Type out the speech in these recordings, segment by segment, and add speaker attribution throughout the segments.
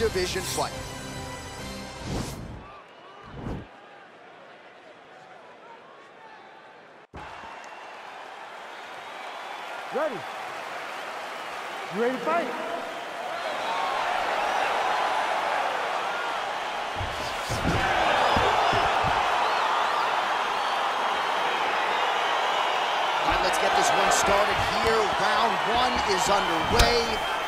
Speaker 1: division fight.
Speaker 2: Ready. You ready to fight?
Speaker 1: All right, let's get this one started here. Round one is underway.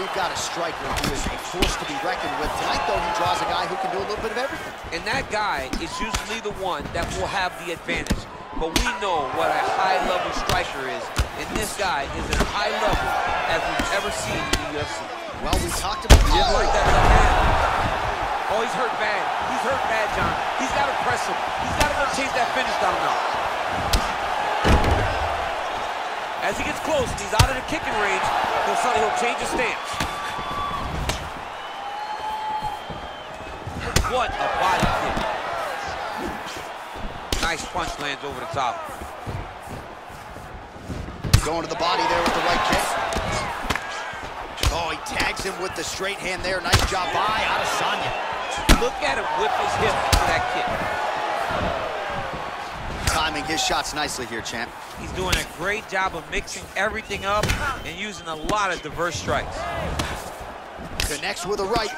Speaker 1: We've got a striker who is a force to be reckoned with. Tonight, though, he draws a guy who can do a little bit of everything.
Speaker 3: And that guy is usually the one that will have the advantage. But we know what a high-level striker is, and this guy is as high level as we've ever seen in the UFC.
Speaker 1: Well, we talked about...
Speaker 3: He didn't like that left hand. Oh, he's hurt bad. He's hurt bad, John. He's got to press him. He's got to go chase that finish down now. As he gets close, he's out of the kicking range, he'll, suddenly he'll change his stance. What a body kick. Nice punch lands over the top.
Speaker 1: Going to the body there with the right kick. Oh, he tags him with the straight hand there. Nice job by Adesanya.
Speaker 3: Look at him whip his hip for that kick.
Speaker 1: Timing his shots nicely here, champ.
Speaker 3: He's doing a great job of mixing everything up and using a lot of diverse strikes.
Speaker 1: Connects with a right.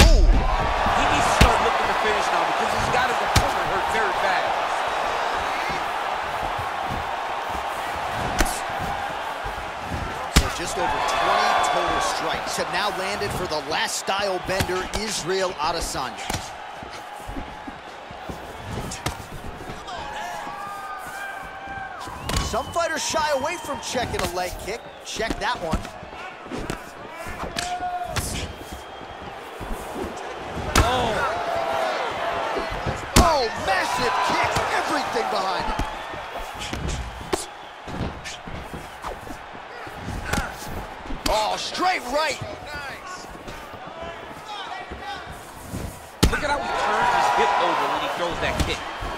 Speaker 3: Ooh. He needs to start looking to finish now because he's got his opponent hurt very bad.
Speaker 1: So just over 20 total strikes have now landed for the last style bender, Israel Adesanya. Some fighters shy away from checking a leg kick. Check that one.
Speaker 3: Oh,
Speaker 1: Oh, massive kick. Everything behind it. Oh, straight right.
Speaker 3: look at how he turns his hip over when he throws that kick.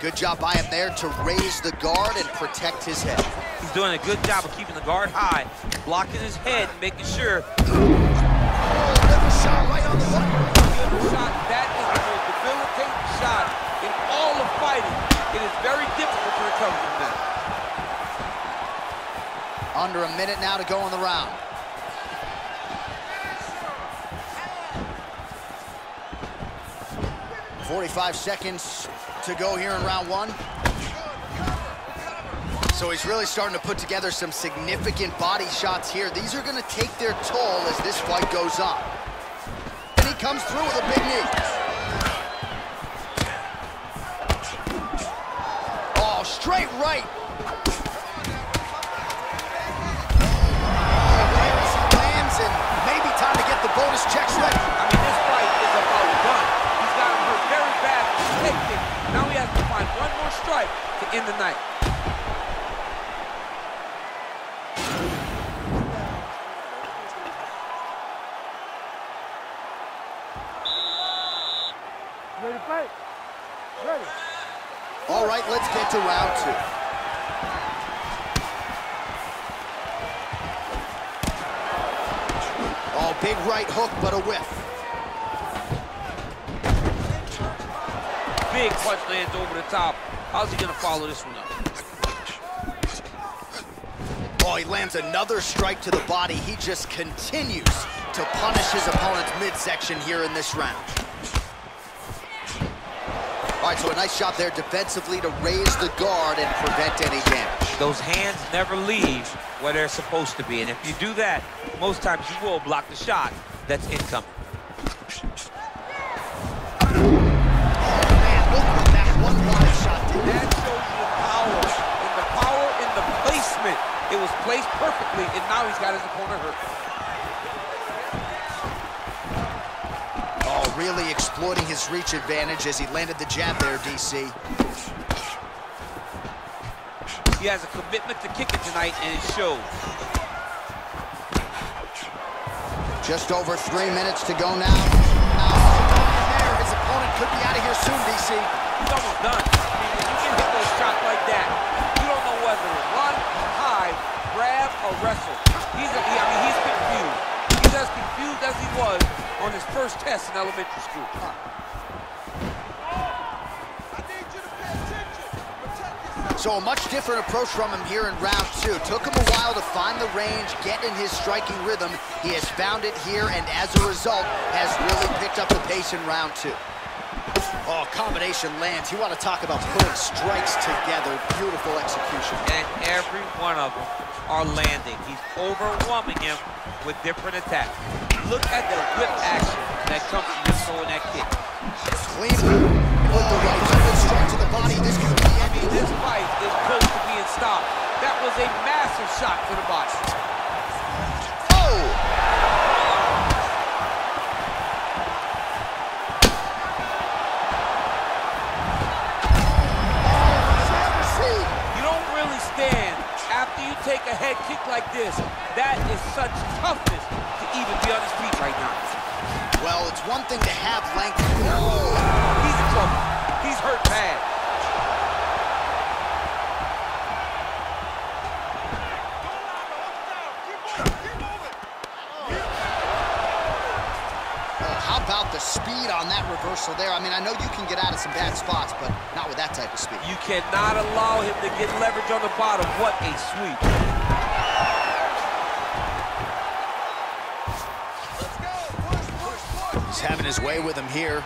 Speaker 1: Good job by him there to raise the guard and protect his head.
Speaker 3: He's doing a good job of keeping the guard high, blocking his head, making sure
Speaker 1: Oh, liver shot right on the.
Speaker 3: Liver shot, that is the most debilitating shot in all of fighting. It is very difficult to recover from that.
Speaker 1: Under a minute now to go in the round. Forty-five seconds to go here in round one. So he's really starting to put together some significant body shots here. These are going to take their toll as this fight goes on. And he comes through with a big knee.
Speaker 3: Now he has to find one more strike to end the night.
Speaker 2: Ready to fight? Ready.
Speaker 1: All right, let's get to round two. Oh, big right hook, but a whiff.
Speaker 3: Big punch lands over the top. How's he gonna follow this one up?
Speaker 1: Oh, he lands another strike to the body. He just continues to punish his opponent's midsection here in this round. All right, so a nice shot there defensively to raise the guard and prevent any damage.
Speaker 3: Those hands never leave where they're supposed to be. And if you do that, most times you will block the shot that's incoming. It was placed perfectly, and now he's got his opponent hurt.
Speaker 1: Oh, really exploiting his reach advantage as he landed the jab there, DC.
Speaker 3: He has a commitment to kicking tonight, and it shows.
Speaker 1: Just over three minutes to go now. Now, there, his opponent could be out of here
Speaker 3: first test in elementary school.
Speaker 1: So a much different approach from him here in round two. Took him a while to find the range, get in his striking rhythm. He has found it here, and as a result, has really picked up the pace in round two. Oh, combination lands. You want to talk about putting strikes together. Beautiful execution.
Speaker 3: And every one of them are landing. He's overwhelming him with different attacks. Look at the whip action that comes from him throwing that kick.
Speaker 1: Clean with the right hand strike to the body. This could be
Speaker 3: I mean, this fight is close to being stopped. That was a massive shot to the body. A head kick like this. That is such toughness to even be on his feet right now.
Speaker 1: Well, it's one thing to have length.
Speaker 3: He's in trouble. He's hurt bad.
Speaker 1: Oh, how about the speed on that reversal there? I mean, I know you can get out of some bad spots, but not with that type of speed.
Speaker 3: You cannot allow him to get leverage on the bottom. What a sweep.
Speaker 1: He's having his way with him here.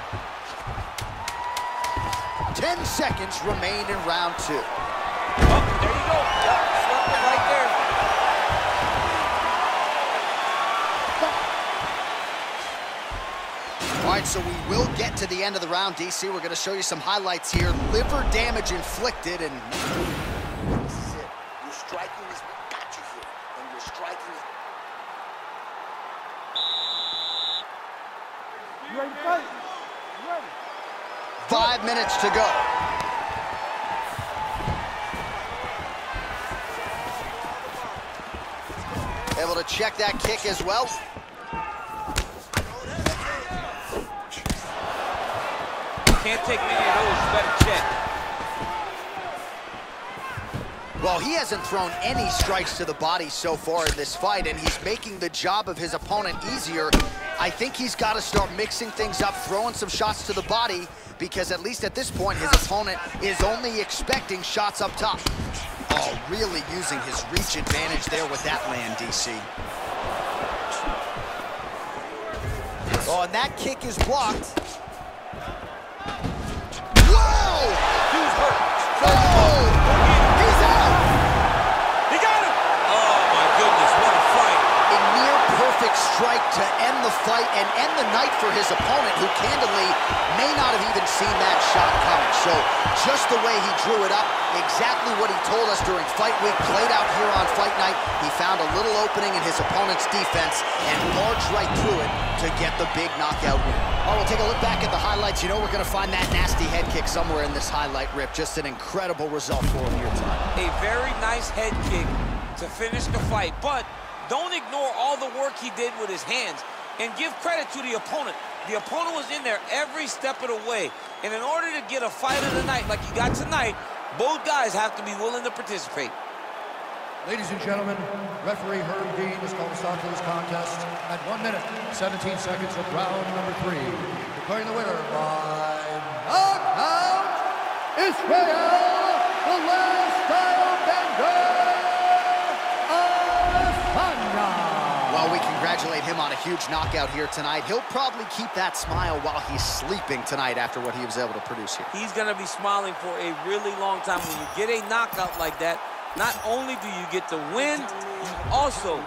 Speaker 1: 10 seconds remain in round two.
Speaker 3: Oh, there you go. Yep, right there.
Speaker 1: All right, so we will get to the end of the round, DC. We're going to show you some highlights here. Liver damage inflicted, and this is it. Your striking is what got you here, and your striking is...
Speaker 2: You ready to fight? You ready?
Speaker 1: Five minutes to go. Able to check that kick as well.
Speaker 3: Can't take many of those. Better check.
Speaker 1: Well, he hasn't thrown any strikes to the body so far in this fight, and he's making the job of his opponent easier. I think he's got to start mixing things up, throwing some shots to the body, because at least at this point, his opponent is only expecting shots up top. Oh, really using his reach advantage there with that land, DC. Oh, and that kick is blocked.
Speaker 3: Fight
Speaker 1: and end the night for his opponent, who candidly may not have even seen that shot coming. So just the way he drew it up, exactly what he told us during fight week, played out here on fight night. He found a little opening in his opponent's defense and barged right through it to get the big knockout win. All right, we'll take a look back at the highlights. You know we're going to find that nasty head kick somewhere in this highlight rip. Just an incredible result for him here tonight.
Speaker 3: A very nice head kick to finish the fight, but don't ignore all the work he did with his hands and give credit to the opponent. The opponent was in there every step of the way. And in order to get a fight of the night like you got tonight, both guys have to be willing to participate.
Speaker 4: Ladies and gentlemen, referee Herb Dean has called a stop to this contest at 1 minute, 17 seconds of round number three. Declaring the winner by knockout, Israel,
Speaker 1: congratulate him on a huge knockout here tonight. He'll probably keep that smile while he's sleeping tonight after what he was able to produce here.
Speaker 3: He's going to be smiling for a really long time. When you get a knockout like that, not only do you get the win, you also